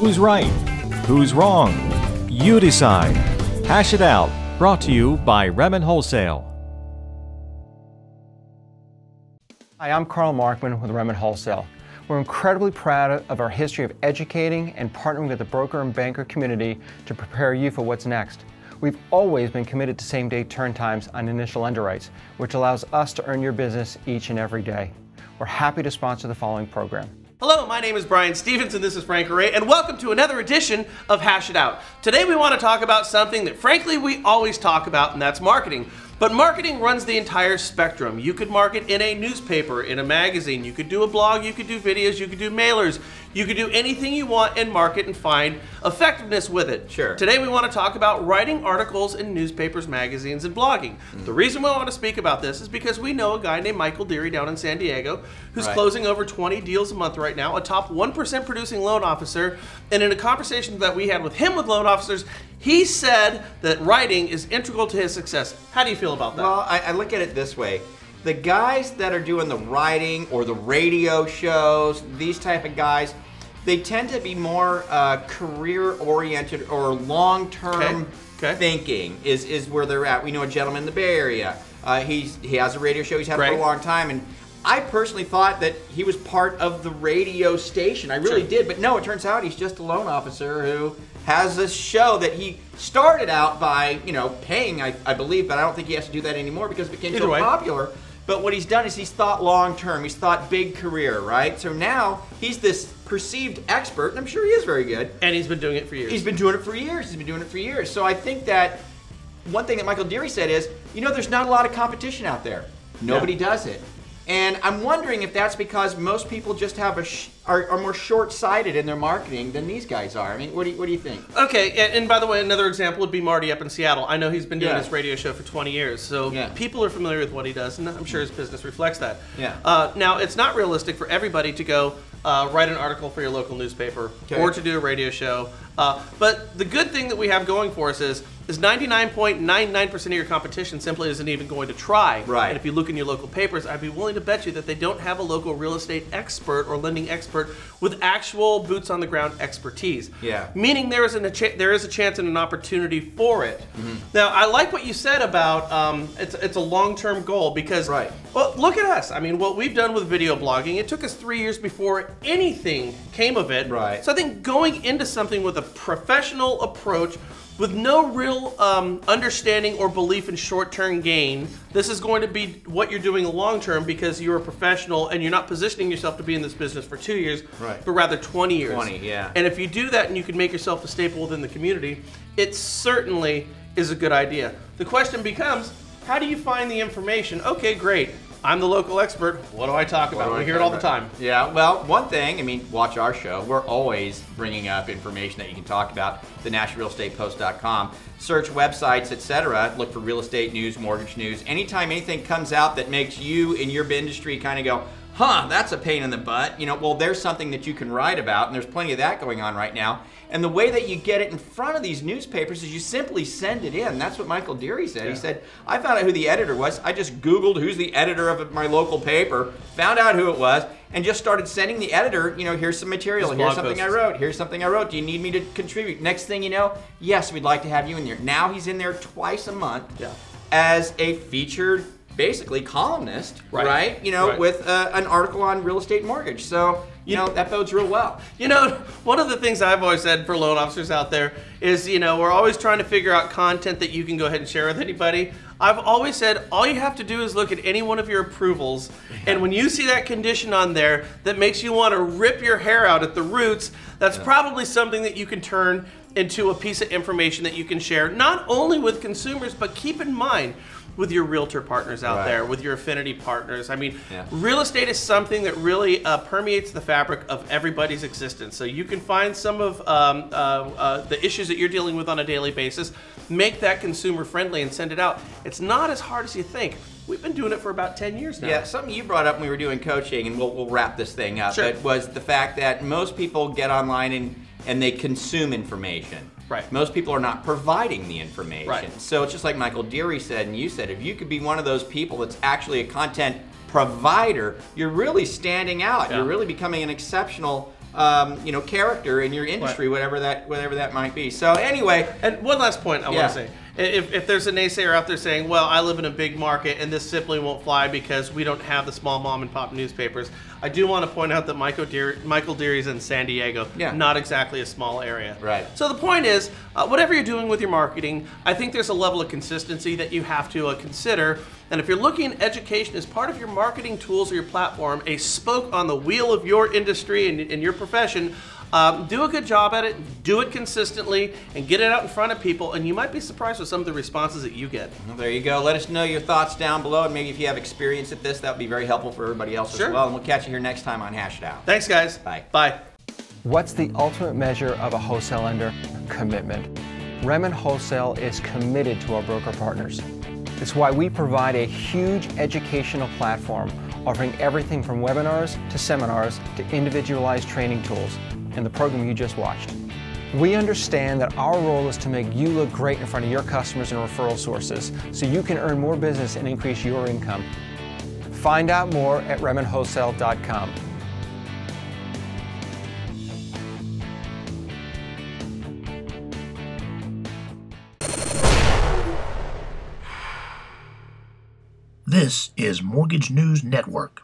Who's right? Who's wrong? You decide. Hash it out. Brought to you by REMN Wholesale. Hi, I'm Carl Markman with REMN Wholesale. We're incredibly proud of our history of educating and partnering with the broker and banker community to prepare you for what's next. We've always been committed to same day turn times on initial underwrites, which allows us to earn your business each and every day. We're happy to sponsor the following program. Hello, my name is Brian Stevens and this is Frank Garay, and welcome to another edition of Hash It Out. Today we want to talk about something that frankly we always talk about, and that's marketing. But marketing runs the entire spectrum. You could market in a newspaper, in a magazine, you could do a blog, you could do videos, you could do mailers, you can do anything you want and market and find effectiveness with it. Sure. Today we want to talk about writing articles in newspapers, magazines, and blogging. Mm. The reason we want to speak about this is because we know a guy named Michael Deary down in San Diego who's Right. closing over 20 deals a month right now, a top 1% producing loan officer. And in a conversation that we had with him with loan officers, he said that writing is integral to his success. How do you feel about that? Well, I, I look at it this way. The guys that are doing the writing or the radio shows, these type of guys, they tend to be more uh, career oriented or long term Okay, okay. thinking is, is where they're at. We know a gentleman in the Bay Area. Uh, he's, he has a radio show, he's had it for a long time. And I personally thought that he was part of the radio station. I really Sure. did. But no, it turns out he's just a loan officer who has this show that he started out by, you know, paying, I, I believe, but I don't think he has to do that anymore because it became Either so way. popular. But what he's done is he's thought long term. He's thought big career, right? So now he's this perceived expert, and I'm sure he is very good. and he's been doing it for years. He's been doing it for years. He's been doing it for years. So I think that one thing that Michael Deary said is, you know, there's not a lot of competition out there. Nobody does it. And I'm wondering if that's because most people just have a sh- are, are more short-sighted in their marketing than these guys are. I mean, what do you, what do you think? Okay, and, and by the way, another example would be Marty up in Seattle. I know he's been doing Yeah. this radio show for 20 years, so Yeah. people are familiar with what he does, and I'm sure his business reflects that. Yeah. Uh, now, it's not realistic for everybody to go uh, write an article for your local newspaper Okay. or to do a radio show. Uh, but the good thing that we have going for us is is 99.99% of your competition simply isn't even going to try. Right. And if you look in your local papers, I'd be willing to bet you that they don't have a local real estate expert or lending expert with actual boots on the ground expertise. Yeah. Meaning there is, an, a there is a chance and an opportunity for it. Mm-hmm. Now, I like what you said about um, it's, it's a long term goal because, Right. well, look at us. I mean, what we've done with video blogging, it took us three years before anything came of it. Right. So I think going into something with a professional approach, with no real um, understanding or belief in short-term gain, this is going to be what you're doing long term because you're a professional and you're not positioning yourself to be in this business for two years, Right. but rather 20 years. 20, yeah. And if you do that and you can make yourself a staple within the community, it certainly is a good idea. The question becomes, how do you find the information? Okay, great. I'm the local expert. What do I talk about? We hear it all the time. Yeah, well, one thing, I mean, watch our show. We're always bringing up information that you can talk about. The nationalrealestatepost.com. Search websites, etc. Look for real estate news, mortgage news. Anytime anything comes out that makes you in your industry kind of go, huh, that's a pain in the butt. You know, well, there's something that you can write about, and there's plenty of that going on right now. And the way that you get it in front of these newspapers is you simply send it in. That's what Michael Deary said. He said, I found out who the editor was. I just Googled who's the editor of my local paper, found out who it was, and just started sending the editor, you know, here's some material, here's something I wrote, here's something I wrote. Do you need me to contribute? Next thing you know, yes, we'd like to have you in there. Now he's in there twice a month Yeah. as a featured, basically columnist, Right. right? You know, Right. with uh, an article on real estate mortgage. So, you know, that bodes real well. You know, one of the things I've always said for loan officers out there is, you know, we're always trying to figure out content that you can go ahead and share with anybody. I've always said all you have to do is look at any one of your approvals, and when you see that condition on there that makes you want to rip your hair out at the roots, that's probably something that you can turn into a piece of information that you can share not only with consumers, but keep in mind with your realtor partners out Right. there, with your affinity partners. I mean, Yeah. real estate is something that really uh, permeates the fabric of everybody's existence. So you can find some of um, uh, uh, the issues that you're dealing with on a daily basis, make that consumer friendly, and send it out. It's not as hard as you think. We've been doing it for about 10 years now. Yeah, something you brought up when we were doing coaching, and we'll, we'll wrap this thing up, Sure. but was the fact that most people get online and, and they consume information. Right. Most people are not providing the information. Right. So it's just like Michael Deary said, and you said, if you could be one of those people that's actually a content provider, you're really standing out. Yeah. You're really becoming an exceptional um, you know, character in your industry, Right. whatever that whatever that might be. So anyway, And one last point I Yeah. want to say. If, if there's a naysayer out there saying, well, I live in a big market and this simply won't fly because we don't have the small mom and pop newspapers, I do want to point out that Michael, Deer, Michael Deary's in San Diego, Yeah. not exactly a small area. Right. So the point is, uh, whatever you're doing with your marketing, I think there's a level of consistency that you have to uh, consider. And if you're looking at education as part of your marketing tools or your platform, a spoke on the wheel of your industry and, and your profession, um, do a good job at it, do it consistently, and get it out in front of people. And you might be surprised with some of the responses that you get. Well, there you go. Let us know your thoughts down below, and maybe if you have experience at this, that would be very helpful for everybody else Sure. as well. And we'll catch you here next time on Hash It Out. Thanks, guys. Bye. Bye. What's the ultimate measure of a wholesale lender? Commitment. REMN Wholesale is committed to our broker partners. It's why we provide a huge educational platform offering everything from webinars to seminars to individualized training tools and the program you just watched. We understand that our role is to make you look great in front of your customers and referral sources so you can earn more business and increase your income. Find out more at REMNWholesale.com. This is Mortgage News Network.